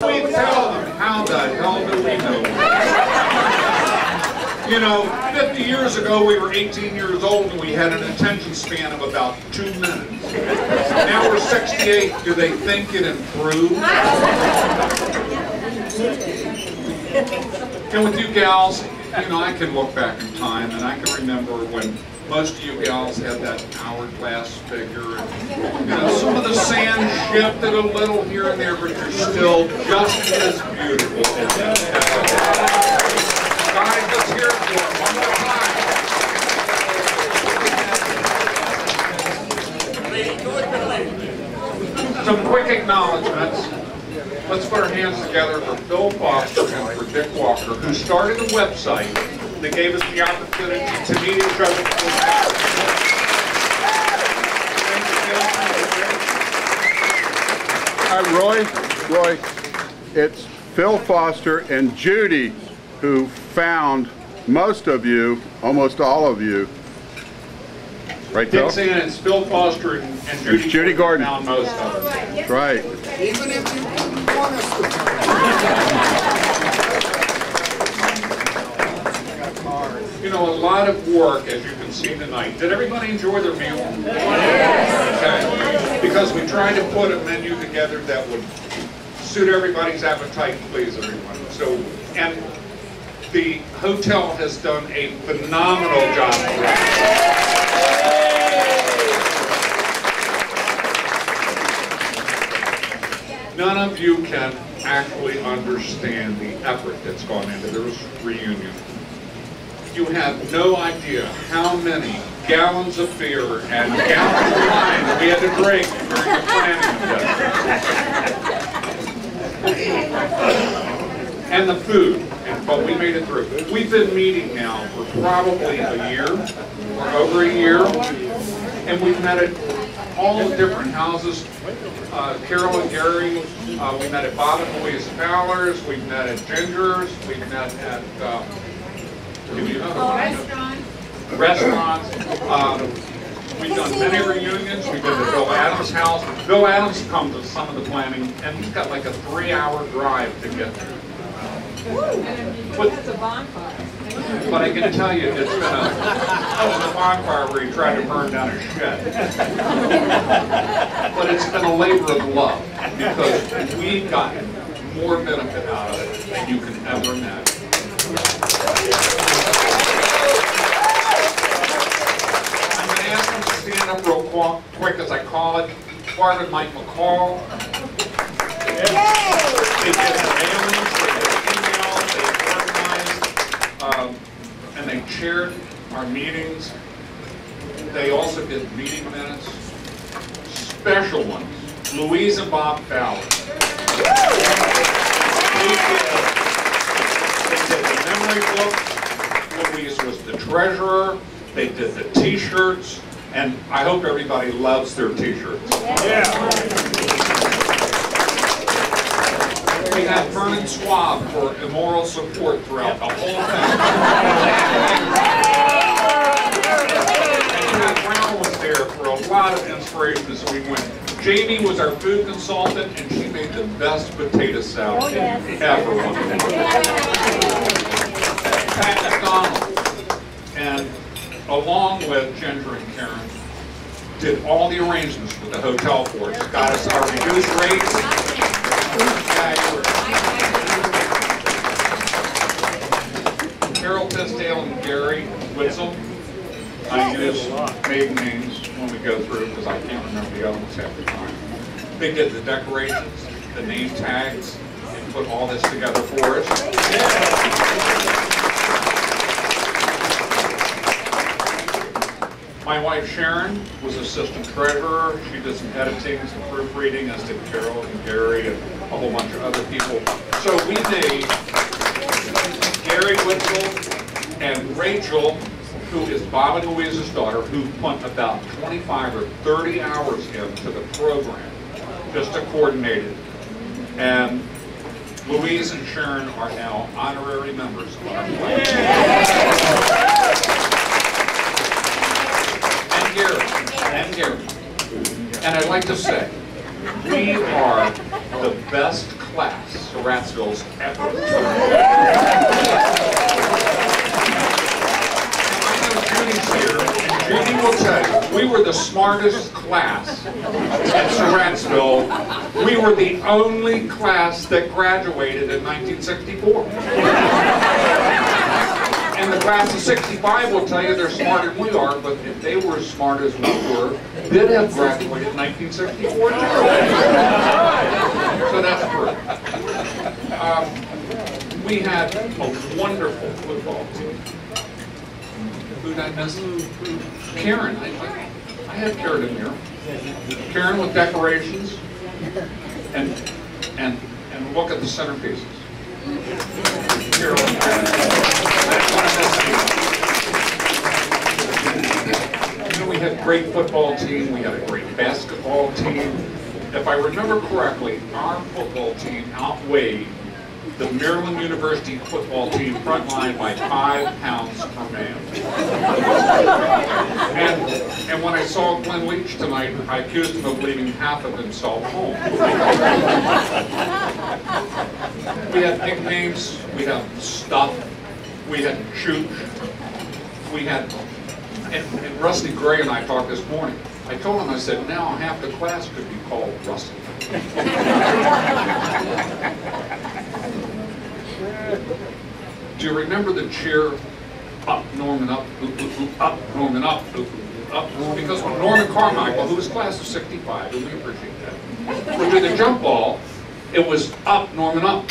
We tell them, how the hell do we know? You know, 50 years ago, we were 18 years old and we had an attention span of about two minutes. Now we're 68. Do they think it improved? And with you gals, you know, I can look back in time and I can remember when most of you gals had that hourglass figure. And, you know, some of the sand shifted a little here and there, but you're still just as beautiful. Guys, let's hear it for them one more time. Some quick acknowledgments. Let's put our hands together for Phil Foster and for Dick Walker, who started a website that gave us the opportunity to meet each other. Hi, Roy. Roy, it's Phil Foster and Judy who found most of you, almost all of you. Right, Phil? Dick saying it's Phil Foster and and Judy. It's Judy Gordon. Found most of us. That's right. Even if you didn't want us to. You know, a lot of work, as you can see tonight. Did everybody enjoy their meal? Yes. Okay. Because we tried to put a menu together that would suit everybody's appetite please everyone. So, and the hotel has done a phenomenal job for us. None of you can actually understand the effort that's gone into this reunion. You have no idea how many gallons of beer and gallons of wine we had to drink during the planning. And the food, but we made it through. We've been meeting now for probably a year, or over a year, and we've met at all the different houses. Uh, Carol and Gary, uh, we met at Bob and Louise Fowler's, we've met at Ginger's, we've met at, uh, give you another one. Restaurants. Um, We've done many reunions, we did the Bill Adams house. Bill Adams comes to some of the planning, and he's got like a three-hour drive to get there. But- That's a bonfire. But I can tell you, it's been a, that was a bonfire where he tried to burn down a shed. But it's been a labor of love, because we've gotten more benefit out of it than you can ever imagine. I'm going to ask them to stand up real qu- quick as I call it. And Mike McCall. They did mailings, they did emails, they organized, um, and they chaired our meetings. They also did meeting minutes, special ones, Louise and Bob Fowler did- they did the memory book, Louise was the treasurer, they did the t-shirts, and I hope everybody loves their t-shirts. Yeah. We had Vernon Swab for immoral support throughout the whole thing. And Brown was there for a lot of inspiration as we went. Jamie was our food consultant, and she made the best potato salad oh, ever. Pat McDonald, and along with Ginger and Karen, did all the arrangements with the hotel for us, got us our reduced rates. Yeah, you were- Carol Tisdale and Gary Witzel. I use maiden names when we go through because I can't remember the other ones half the time. They did the decorations, the name tags, and put all this together for us. My wife Sharon was assistant treasurer. She did some editing, some proofreading, as did Carol and Gary and a whole bunch of other people. So we made Gary Whitzel and Rachel, who is Bob and Louise's daughter, who put about 25 or 30 hours into the program just to coordinate it. And Louise and Sharon are now honorary members of our class. And Gary, and Gary. And I'd like to say, we are the best class Surrattsville's ever. I know Judy's here, and Judy will tell you, we were the smartest class at Surrattsville. We were the only class that graduated in 1964. And the class of 65 will tell you they're smarter than we are, but if they were as smart as we were, they'd have graduated in 1964 too. So that's proof. Um, We had a wonderful football team. Who did I miss? Karen, I, I- I had Karen in here. Karen with decorations, and, and, and look at the centerpieces. We had a great football team, we had a great basketball team. If I remember correctly, our football team outweighed the Maryland University football team front line by five pounds per man. And, and when I saw Glenn Leach tonight, I accused him of leaving half of himself home. We had nicknames, we had stuff, we had chooch, we had, and, and Rusty Gray and I talked this morning. I told him, I said, now half the class could be called Rusty. Do you remember the cheer, up Norman up, up Norman up, up? Because when Norman Carmichael, who was class of 65, and we appreciate that, would do the jump ball, it was up Norman up,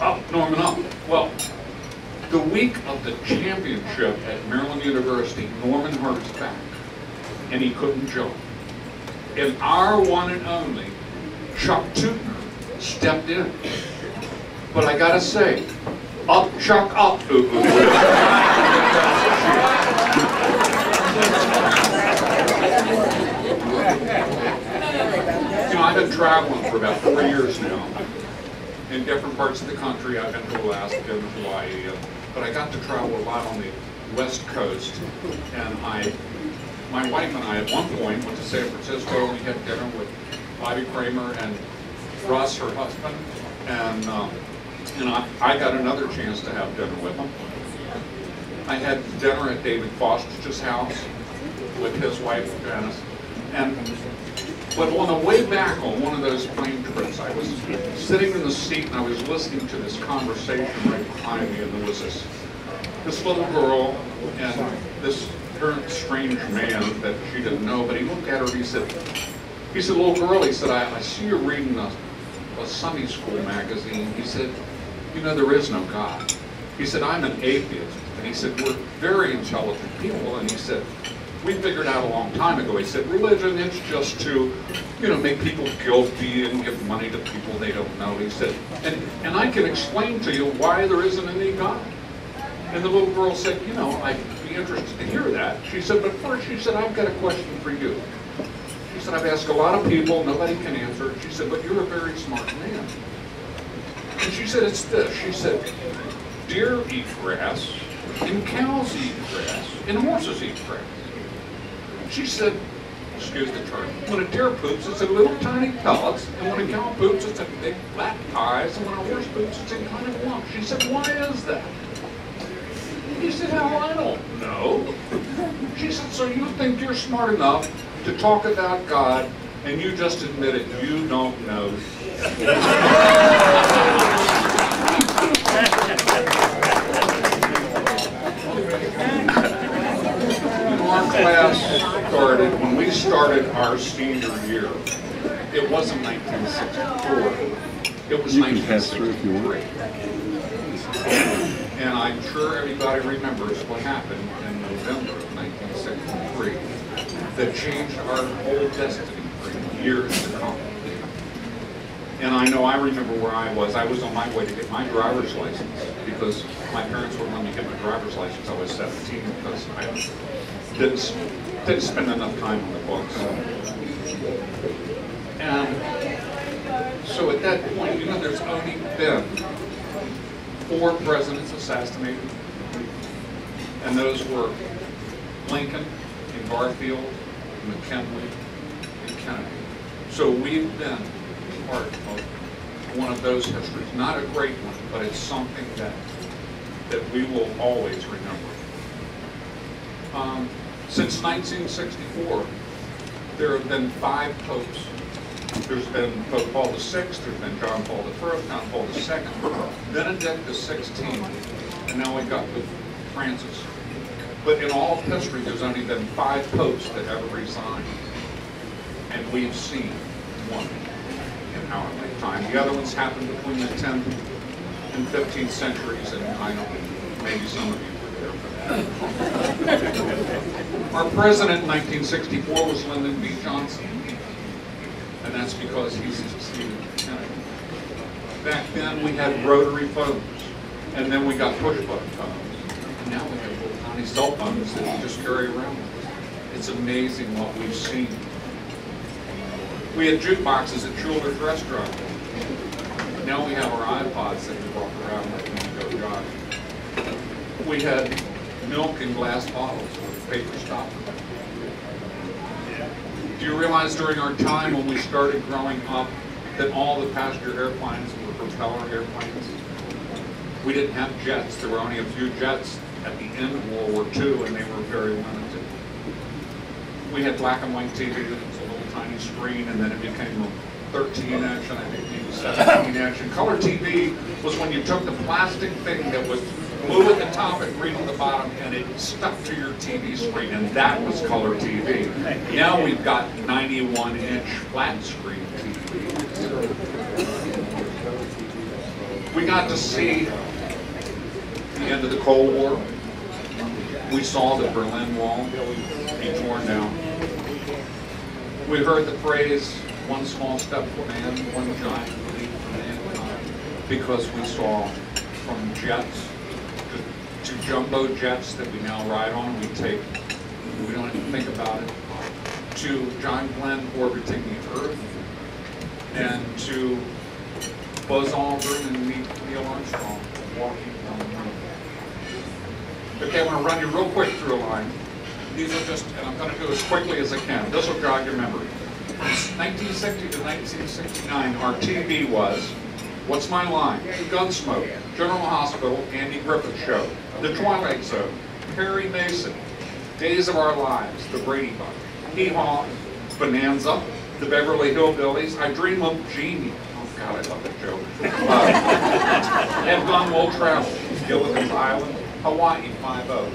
up Norman up. Well, the week of the championship at Maryland University, Norman hurt his back, and he couldn't jump. And our one and only Chuck Tooter stepped in. But I gotta say, up Chuck up. ooh, ooh, ooh. You know, I've been traveling for about four years now in different parts of the country. I've been to Alaska and Hawaii, uh, but I got to travel a lot on the West Coast. And I, my wife and I at one point went to San Francisco. We had dinner with Bobby Kramer and Russ, her husband, and um, and I, I got another chance to have dinner with him. I had dinner at David Foster's house with his wife Janice, and but on the way back on one of those plane trips, I was sitting in the seat and I was listening to this conversation right behind me, and there was this this little girl and this very strange man that she didn't know, but he looked at her and he said, he said, little girl, he said, I, I see you're reading a, a Sunday school magazine. He said, you know, there is no God. He said, I'm an atheist. And he said, we're very intelligent people. And he said, we figured out a long time ago, he said, religion, it's just to, you know, make people guilty and give money to people they don't know. He said, and, and I can explain to you why there isn't any God. And the little girl said, you know, I'd be interested to hear that. She said, but first, she said, I've got a question for you. She said, I've asked a lot of people, nobody can answer. She said, but you're a very smart man. And she said, it's this. She said, deer eat grass, and cows eat grass, and horses eat grass. She said, excuse the term, when a deer poops, it's in little tiny pellets, and when a cow poops, it's in big flat pies, and when a horse poops, it's in kind of lumps. She said, why is that? He said, hell, I don't know. She said, so you think you're smart enough to talk about God, and you just admitted you don't know. When our class started, when we started our senior year, it wasn't 1964. It was You can pass through if you want. 1963. And I'm sure everybody remembers what happened in November of 1963 that changed our whole destiny years to come. And I know I remember where I was. I was on my way to get my driver's license because my parents wouldn't let me get my driver's license. I was 17 because I didn't, didn't spend enough time on the books. And so at that point, you know, there's only been four presidents assassinated. And those were Lincoln and Garfield, McKinley, and Kennedy. So we've been part of one of those histories. Not a great one, but it's something that, that we will always remember. Um, Since 1964, there have been five popes. There's been Pope Paul VI, there's been John Paul I, John Paul II, Benedict the XVI, and now we've got Francis. But in all of history, there's only been five popes that ever resigned. And we've seen one in our lifetime. The other ones happened between the 10th and 15th centuries, and I know maybe some of you were there for that. Our president in 1964 was Lyndon B. Johnson, and that's because he succeeded Kennedy. Back then, we had rotary phones, and then we got push-button phones. And now we have little tiny cell phones that we just carry around with us. It's amazing what we've seen. We had jukeboxes at Schuler's Restaurant. Now we have our iPods that we walk around with when we go jogging. We had milk in glass bottles with paper stopper. Do you realize during our time when we started growing up that all the passenger airplanes were propeller airplanes? We didn't have jets. There were only a few jets at the end of World War II, and they were very limited. We had black and white TV that was a little tiny screen, and then it became a 13 inch, and I think maybe 17 inch. And color TV was when you took the plastic thing that was blue at the top and green at the bottom, and it stuck to your TV screen, and that was color TV. Now we've got 91 inch flat screen TV. We got to see the end of the Cold War. We saw the Berlin Wall be torn down. We heard the phrase, one small step for man, one giant leap for mankind, because we saw from jets to, to jumbo jets that we now ride on, we take, we don't even think about it, to John Glenn orbiting the Earth, and to Buzz Aldrin and Neil Armstrong walking down the moon. Okay, I'm going to run you real quick through a line. These are just, and I'm going to do as quickly as I can. This will jog your memory. From 1960 to 1969, our TV was What's My Line? Gunsmoke, General Hospital, Andy Griffith Show, The Twilight Zone, Perry Mason, Days of Our Lives, The Brady Bunch, Hee Haw, Bonanza, The Beverly Hillbillies, I Dream of Jeannie. Oh God, I love that show. Uh, Have Gun Will Travel, Gilligan's Island, Hawaii Five-O,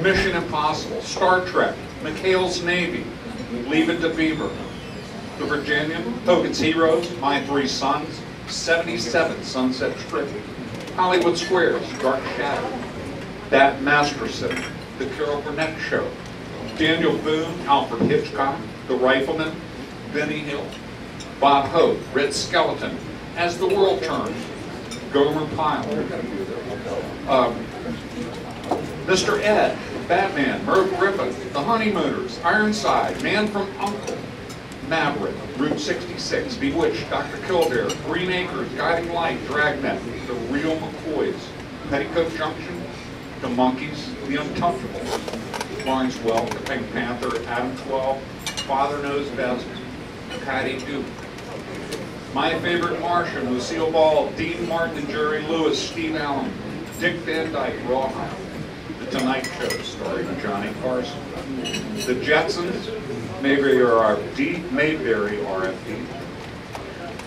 Mission Impossible, Star Trek, McHale's Navy, Leave It to Beaver, The Virginian, Hogan's Heroes, My Three Sons, 77 Sunset Strip, Hollywood Squares, Dark Shadow, Bat Masterson, The Carol Burnett Show, Daniel Boone, Alfred Hitchcock, The Rifleman, Benny Hill, Bob Hope, Red Skelton, As the World Turns, Gomer Pyle, um, Mr. Ed, Batman, Merv Griffin, The Honeymooners, Ironside, Man from Uncle, Maverick, Route 66, Bewitched, Dr. Kildare, Green Acres, Guiding Light, Dragnet, The Real McCoys, Petticoat Junction, The Monkees, The Untouchables, Lawrence Welk, The Pink Panther, Adam 12, Father Knows Best, Patty Duke. My Favorite Martian, Lucille Ball, Dean Martin and Jerry Lewis, Steve Allen, Dick Van Dyke, Rawhide. Tonight Show starring Johnny Carson. The Jetsons, Mayberry RFD, Mayberry RFD.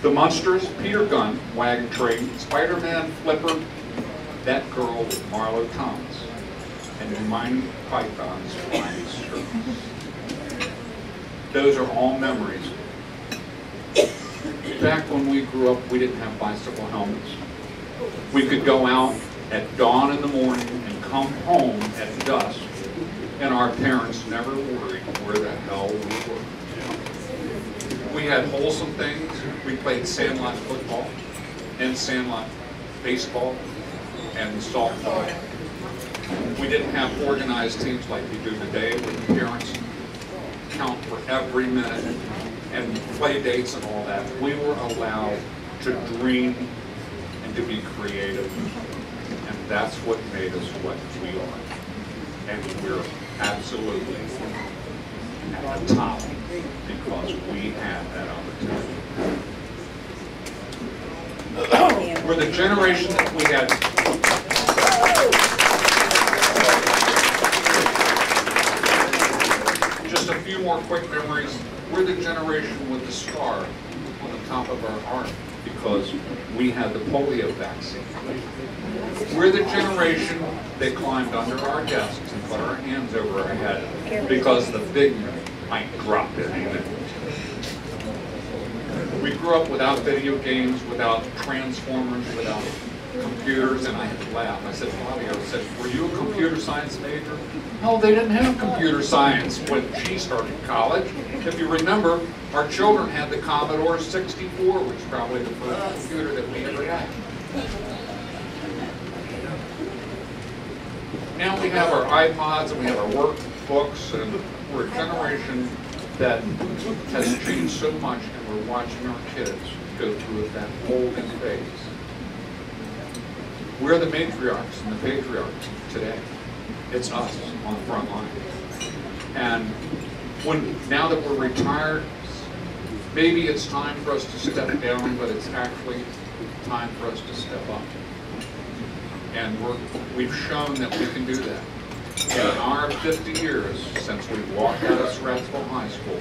The Munsters, Peter Gunn, Wagon Train, Spider-Man, Flipper, That Girl with Marlo Thomas, and Monty Python's Flying Circus. Those are all memories. Back when we grew up, we didn't have bicycle helmets. We could go out at dawn in the morning come home at dusk, and our parents never worried where the hell we were. We had wholesome things. We played sandlot football and sandlot baseball and softball. We didn't have organized teams like we do today where parents count for every minute and play dates and all that. We were allowed to dream and to be creative. That's what made us what we are. And we're absolutely at the top because we had that opportunity. We're the generation that we had Just a few more quick memories. We're the generation with the scar on the top of our arm because we had the polio vaccine. We're the generation that climbed under our desks and put our hands over our head because the big might drop any. We grew up without video games, without transformers, without computers, and I had to laugh. I said, Bobby, I said, were you a computer science major? No, they didn't have computer science when she started college. If you remember, our children had the Commodore 64, which is probably the first computer that we ever had. Now we have our iPods and we have our workbooks, and we're a generation that has changed so much, and we're watching our kids go through that molding phase. We're the matriarchs and the patriarchs today. It's us on the front line. And when, now that we're retired, maybe it's time for us to step down, but it's actually time for us to step up. And we're, we've shown that we can do that. In our 50 years since we walked out of Surrattsville High School,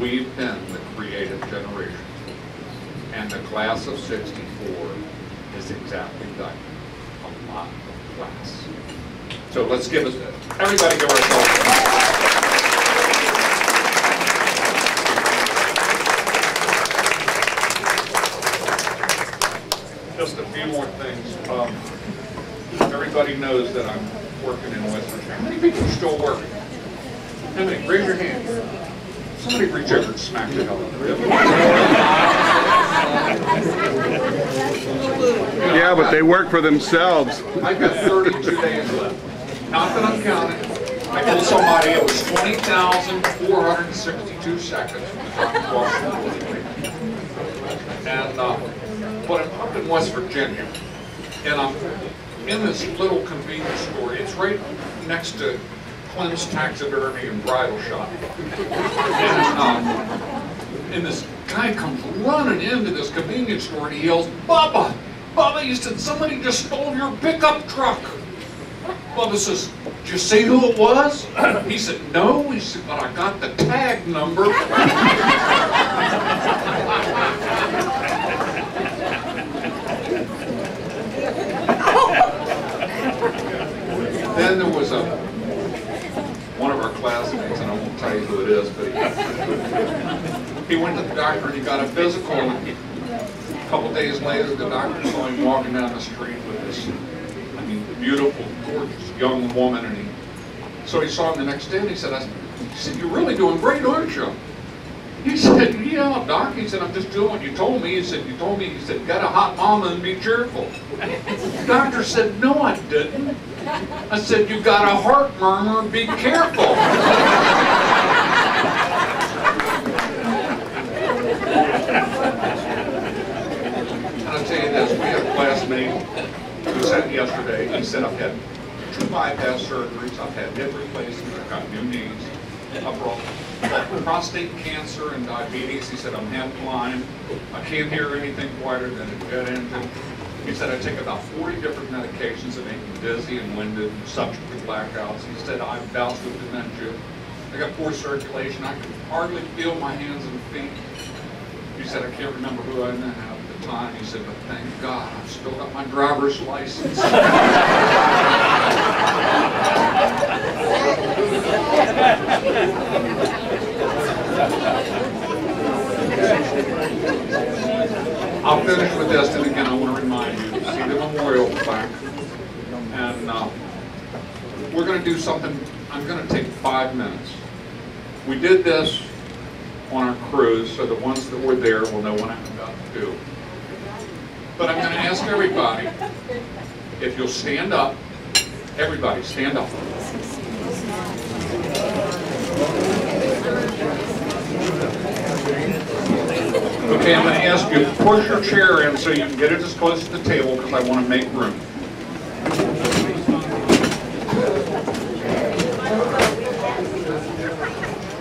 we've been the creative generation. And the class of 64 is exactly that, a lot of class. So let's give us, everybody give ourselves. Just a few more things. Um, Everybody knows that I'm working in West Virginia. How many people are still working? How many? Raise your hand. Somebody reach over and smack the hell out of them. Yeah, but they work for themselves. I've got 32 days left. Not that I'm counting. I told somebody it was 20,462 seconds from the. And, uh, but I'm up in West Virginia, and I'm in this little convenience store. It's right next to Clem's Taxidermy and Bridal Shop. And, um, and this guy comes running into this convenience store and he yells, Bubba, Bubba, he said, somebody just stole your pickup truck. Bubba says, did you see who it was? He said, no. He said, but I got the tag number. Then there was a, one of our classmates, and I won't tell you who it is, but he, went to the doctor and he got a physical. A couple days later, the doctor saw him walking down the street with this, I mean, beautiful, gorgeous young woman, and he, so he saw him the next day and he said, I, he said, you're really doing great, aren't you? He said, yeah, doc. He said, I'm just doing what you told me. He said, you told me, he said, get a hot mama and be cheerful. The doctor said, no, I didn't. I said, you got a heart murmur, and be careful. And I'll tell you this, we classmate who said yesterday, he said, I've had two bypass surgeries, I've had hip replacements, I've got new knees, I've brought prostate cancer and diabetes. He said, I'm half blind, I can't hear anything quieter than a jet engine. He said, I take about 40 different medications that make me dizzy and winded and subject to blackouts. He said, I've bounced with dementia. I got poor circulation. I can hardly feel my hands and feet. He said, I can't remember who I met the time. He said, but thank God, I've still got my driver's license. I'll finish with this, and again, I want to remind you, see the memorial plaque. And uh, we're going to do something, I'm going to take five minutes. We did this on our cruise, so the ones that were there will know what I'm about to do. But I'm going to ask everybody, if you'll stand up, everybody, stand up. Okay, I'm going to ask you to push your chair in so you can get it as close to the table because I want to make room.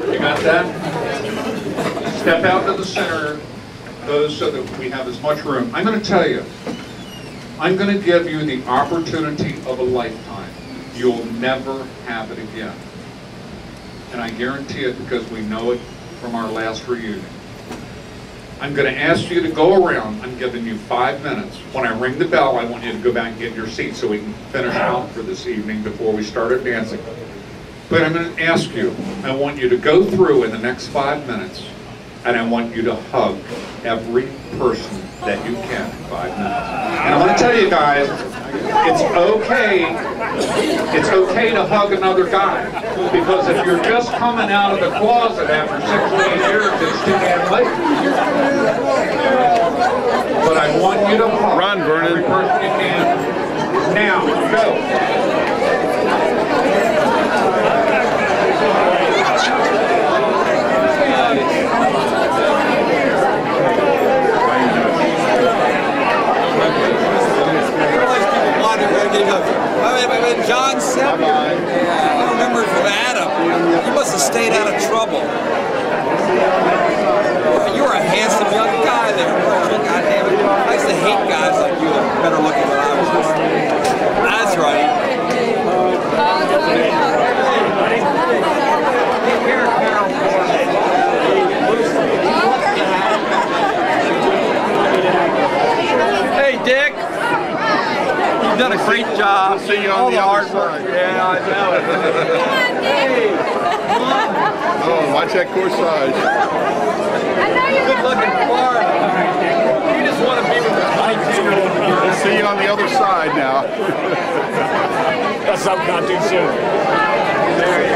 You got that? Step out to the center. Those so that we have as much room. I'm going to tell you, I'm going to give you the opportunity of a lifetime. You'll never have it again. And I guarantee it because we know it from our last reunion. I'm going to ask you to go around. I'm giving you five minutes. When I ring the bell, I want you to go back and get your seat so we can finish out for this evening before we start advancing. But I'm going to ask you, I want you to go through in the next five minutes, and I want you to hug every person that you can in five minutes. And I want to tell you guys, it's okay, it's okay to hug another guy, because if you're just coming out of the closet after 16 years, it's too damn late. But I want you to hug Run, Vernon. every person you can. Now, go. Why wait, wait, wait, John Sevier. I remember from Adam. You must have stayed out of trouble. You were a handsome young guy there, weren't you? God damn it. I used to hate guys like you that were better looking than I was. That's right. Hey, Dick. You've done a great job. See you on All the the other hard work. side. Yeah, I know it. Oh, watch that corsage. Good looking Florida. You just want to be with the tight We'll see you on the other side now. That's not, not too soon. See,